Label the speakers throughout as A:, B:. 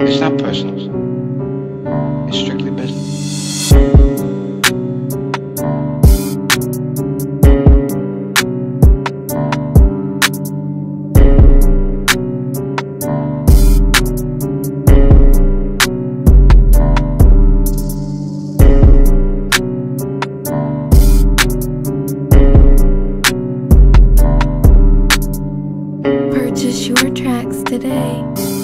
A: It's not personal. It's strictly business.
B: Purchase your tracks today.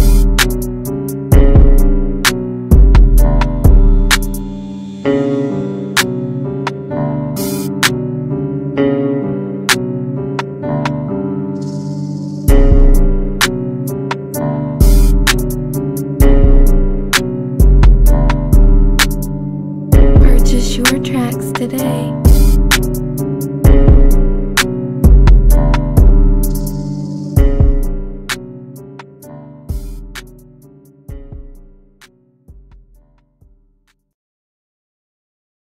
B: Today.